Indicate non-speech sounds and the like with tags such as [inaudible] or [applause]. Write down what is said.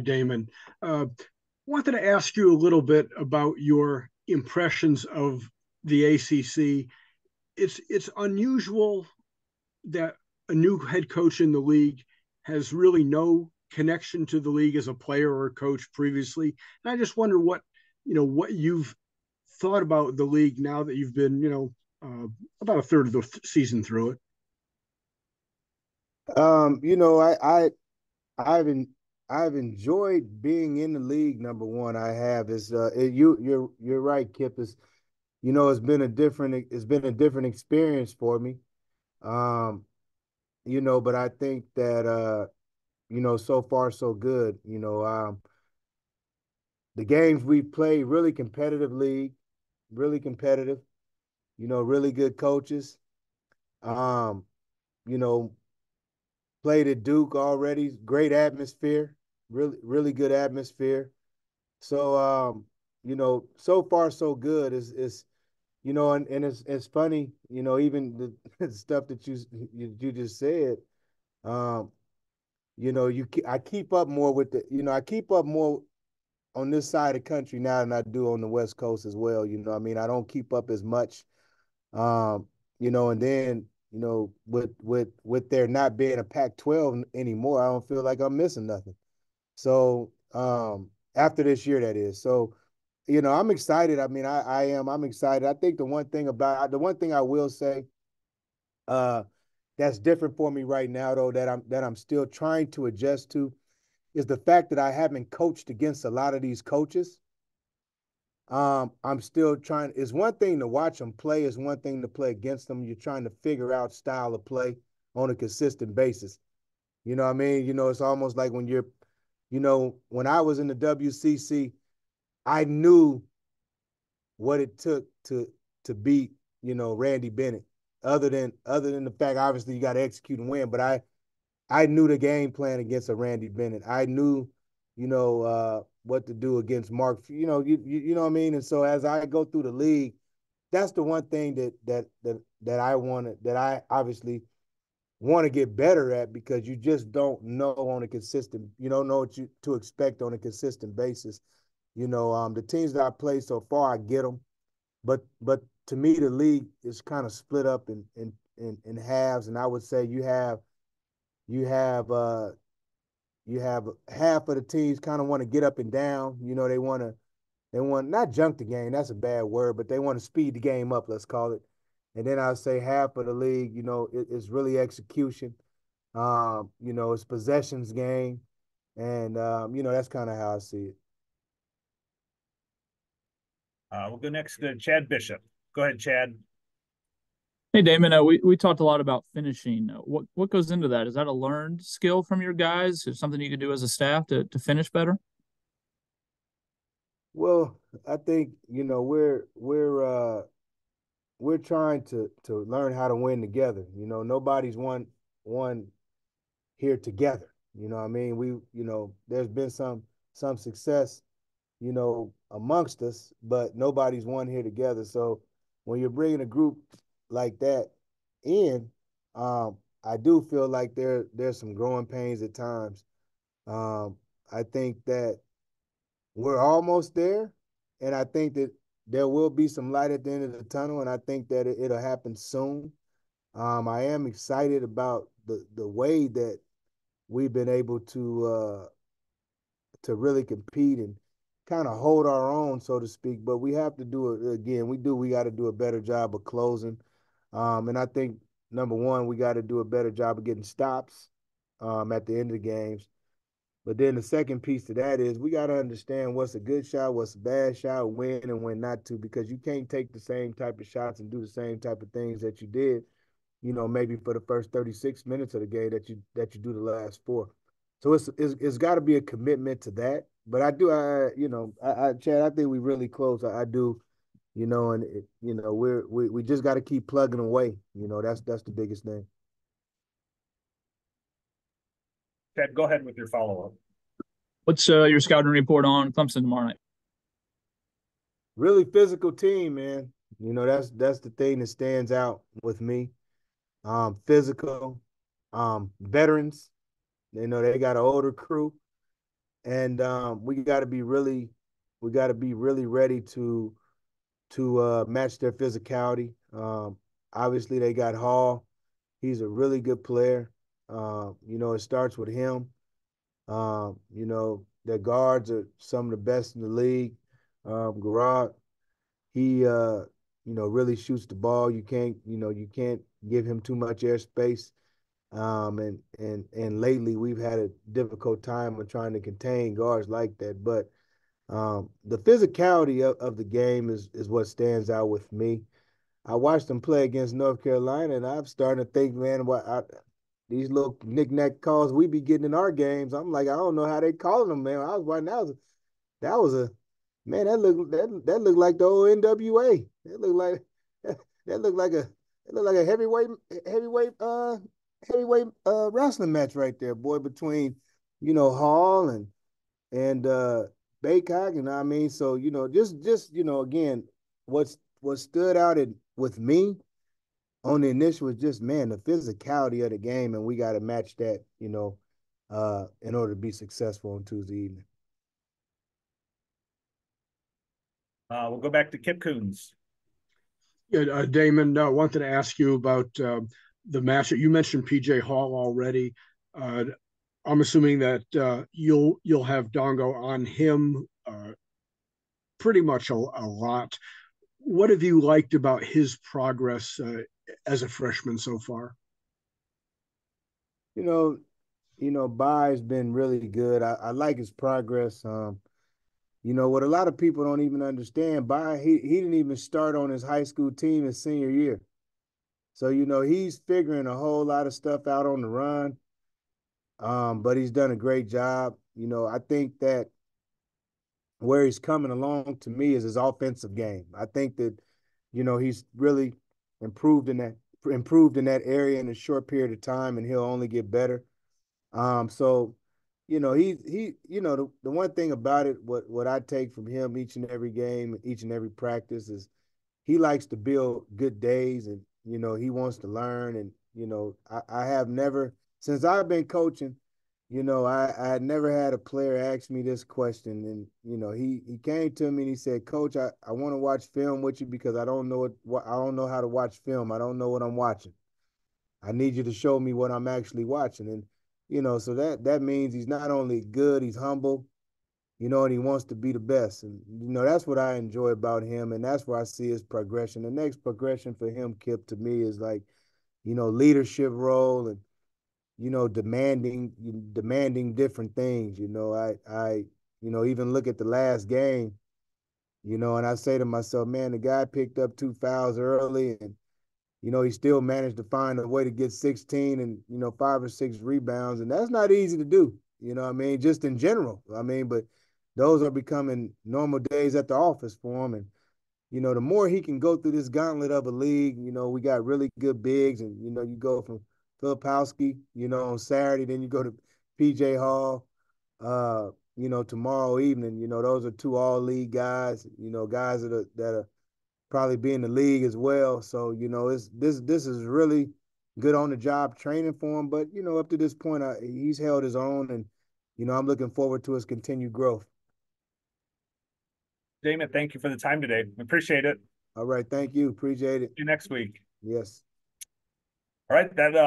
Damon. Uh, wanted to ask you a little bit about your impressions of the ACC. It's it's unusual that a new head coach in the league has really no connection to the league as a player or a coach previously. And I just wonder what you know what you've thought about the league now that you've been you know uh, about a third of the season through it. Um, you know, I I I've been I've enjoyed being in the league. Number one, I have is uh, it, you you're you're right, Kip. Is you know it's been a different it's been a different experience for me. Um, you know, but I think that uh, you know, so far so good. You know, um, the games we play really competitive league, really competitive. You know, really good coaches. Um, you know, played at Duke already. Great atmosphere, really, really good atmosphere. So, um, you know, so far so good. Is is you know, and, and it's it's funny, you know, even [laughs] the stuff that you you, you just said. Um, you know, you I keep up more with the, you know, I keep up more on this side of the country now than I do on the West Coast as well. You know, I mean, I don't keep up as much. Um, you know, and then you know, with with with there not being a Pac-12 anymore, I don't feel like I'm missing nothing. So um, after this year, that is. So, you know, I'm excited. I mean, I I am. I'm excited. I think the one thing about the one thing I will say, uh, that's different for me right now, though, that I'm that I'm still trying to adjust to, is the fact that I haven't coached against a lot of these coaches. Um, I'm still trying. It's one thing to watch them play. It's one thing to play against them. You're trying to figure out style of play on a consistent basis. You know what I mean? You know, it's almost like when you're, you know, when I was in the WCC, I knew what it took to to beat, you know, Randy Bennett. Other than other than the fact, obviously, you got to execute and win. But I, I knew the game plan against a Randy Bennett. I knew, you know, uh, what to do against Mark. You know, you, you you know what I mean. And so as I go through the league, that's the one thing that that that that I wanted that I obviously want to get better at because you just don't know on a consistent you don't know what you to expect on a consistent basis. You know, um, the teams that I play so far, I get them, but but to me, the league is kind of split up in in in, in halves, and I would say you have you have uh you have half of the teams kind of want to get up and down. You know, they want to they want not junk the game. That's a bad word, but they want to speed the game up. Let's call it. And then I say half of the league, you know, it, it's really execution. Um, you know, it's possessions game, and um, you know that's kind of how I see it. Uh, we'll go next to Chad Bishop. Go ahead, Chad. Hey Damon, uh, we we talked a lot about finishing. What what goes into that? Is that a learned skill from your guys? Is something you can do as a staff to to finish better? Well, I think you know we're we're uh, we're trying to to learn how to win together. You know, nobody's won won here together. You know, I mean, we you know, there's been some some success, you know, amongst us, but nobody's won here together. So when you're bringing a group like that in, um, I do feel like there there's some growing pains at times. Um, I think that we're almost there, and I think that there will be some light at the end of the tunnel, and I think that it, will happen soon. Um, I am excited about the the way that we've been able to uh, to really compete and kind of hold our own, so to speak. But we have to do it again. We do. We got to do a better job of closing. Um, and I think number one, we got to do a better job of getting stops um, at the end of the games. But then the second piece to that is we got to understand what's a good shot, what's a bad shot, when and when not to, because you can't take the same type of shots and do the same type of things that you did, you know, maybe for the first 36 minutes of the game that you that you do the last four. So it's it's, it's got to be a commitment to that. But I do, I you know, I, I Chad, I think we really close. I, I do you know, and it, you know we're we, we just got to keep plugging away. You know, that's that's the biggest thing. Ted, go ahead with your follow up. What's uh, your scouting report on Clemson tomorrow night? Really physical team, man. You know that's that's the thing that stands out with me. Um, physical, um, veterans. You know they got an older crew. and um, we got to be really, we got to be really ready to to uh, match their physicality. Um, obviously, they got Hall. He's a really good player. Uh, you know, it starts with him. Um, you know, their guards are some of the best in the league. Um, he uh, you know really shoots the ball. You can't you know you can't give him too much airspace. Um, and and and lately we've had a difficult time of trying to contain guards like that. But um, the physicality of, of the game is is what stands out with me. I watched them play against North Carolina, and I'm starting to think, man, what I, these little knick-knack calls we be getting in our games. I'm like, I don't know how they calling them, man. I was watching that was a, that was a man. That looked that that looked like the old NWA. That looked like [laughs] that looked like a it looked like a heavyweight heavyweight uh heavyweight uh wrestling match right there, boy, between you know Hall and and uh Bacot, and I mean, so you know, just just you know, again, what's what stood out in, with me on the initial was just man the physicality of the game, and we got to match that, you know, uh, in order to be successful on Tuesday evening. Uh, we'll go back to Kip Coons. Yeah, uh, Damon, I uh, wanted to ask you about uh, the matchup. You mentioned PJ Hall already. Uh, I'm assuming that uh, you'll you'll have Ndongo on him uh, pretty much a, a, lot. What have you liked about his progress uh, as a freshman so far? You know, you know, Baye's been really good. I, I like his progress. Um, you know what a lot of people don't even understand. Bai he he didn't even start on his high school team his senior year. So, you know, he's figuring a whole lot of stuff out on the run. Um, but he's done a great job. You know, I think that where he's coming along to me is his offensive game. I think that, you know, he's really improved in that improved in that area in a short period of time and he'll only get better. Um, so, you know, he he, you know, the, the one thing about it, what what I take from him each and every game, each and every practice is he likes to build good days and you know, he wants to learn. And, you know, I, I have never, since I've been coaching, you know, I, I had never had a player ask me this question. And, you know, he, he came to me and he said, Coach, I, I want to watch film with you because I don't know what I don't know how to watch film. I don't know what I'm watching. I need you to show me what I'm actually watching. And, you know, so that that means he's not only good, he's humble, you know, and he wants to be the best. And, you know, that's what I enjoy about him. And that's where I see his progression. The next progression for him, Kip, to me is like, you know, leadership role and, you know, demanding, demanding different things. You know, I, I, you know, even look at the last game, you know, and I say to myself, man, the guy picked up two fouls early and, you know, he still managed to find a way to get 16 and, you know, five or six rebounds. And that's not easy to do, you know I mean? Just in general. I mean, but those are becoming normal days at the office for him. And, you know, the more he can go through this gauntlet of a league, you know, we got really good bigs. And, you know, you go from Filipowski, you know, on Saturday, then you go to PJ Hall, uh, you know, tomorrow evening, you know, those are two all league guys, you know, guys that are, that are probably be in the league as well. So, you know, it's this, this is really good on the job training for him. But, you know, up to this point, I, he's held his own and, you know, I'm looking forward to his continued growth. Damon, thank you for the time today. Appreciate it. All right. Thank you. Appreciate it. See you next week. Yes. All right. That uh,